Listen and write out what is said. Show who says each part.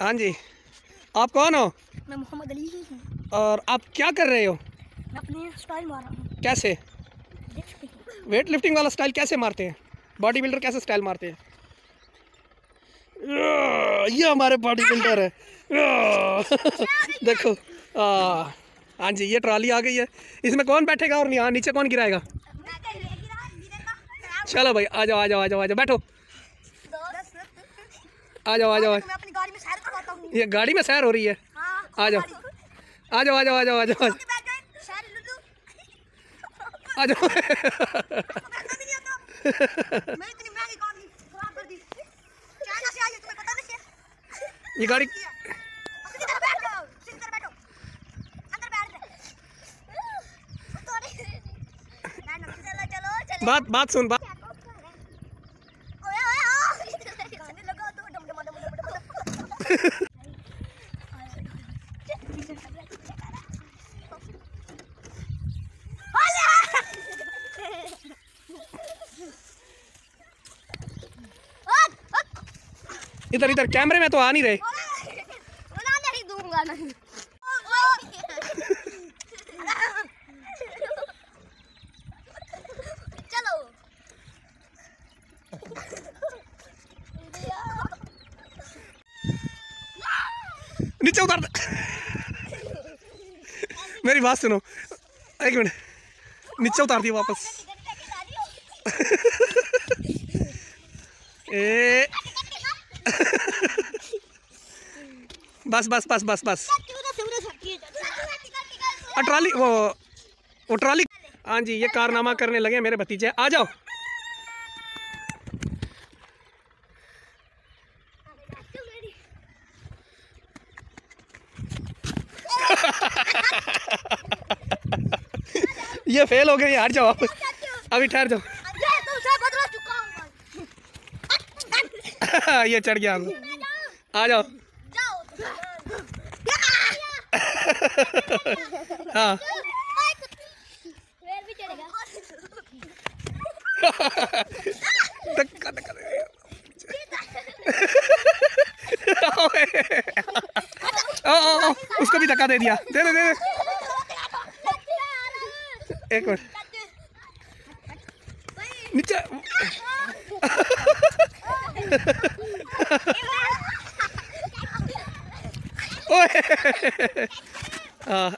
Speaker 1: हाँ जी। आप कौन हो?
Speaker 2: मैं मोहम्मद अली ही हूँ।
Speaker 1: और आप क्या कर रहे हो?
Speaker 2: मैं अपने स्टाइल मार रहा हूँ।
Speaker 1: कैसे? वेट लिफ्टिंग वाला स्टाइल कैसे मारते हैं? बॉडी बिल्डर कैसे स्टाइल मारते हैं? ये हमारे बॉडी बिल्डर है। देखो हाँ जी ये ट्रॉली आ गई है। इसमें कौन बैठेगा और यहाँ नीचे कौन गिराएगा? चलो भाई आ जाओ आ जाओ आ जाओ आ जाओ बैठो। आ जाओ आ जाओ।
Speaker 2: मैं अपनी गाड़ी में सैर करवाता हूँ।
Speaker 1: ये गाड़ी में सैर हो रही है।
Speaker 2: हाँ
Speaker 1: आ जाओ। आ जाओ आ जाओ आ जाओ आ जाओ। आ जाओ।
Speaker 2: सैर। लुल्लू
Speaker 1: आ बात
Speaker 2: बैठना भी
Speaker 1: इधर इधर कैमरे में तो आ नहीं रहे।
Speaker 2: नहीं दूँगा नहीं
Speaker 1: नीचे उतार मेरी बात सुनो। एक मिनट। नीचे उतार दिया वापस। ए। बस बस बस बस बस। ट्रॉली, वो वो ट्रॉली। हाँ जी, ये कारनामा करने लगे मेरे भतीजे। आ जाओ। ये फेल हो हट जाओ आप अभी ठहर जाओ। ये चढ़ गया आ जाओ। हाँ। धक्का दे दिया। दे दे दे दे। एक मिनट नीचे। ओए। हाँ।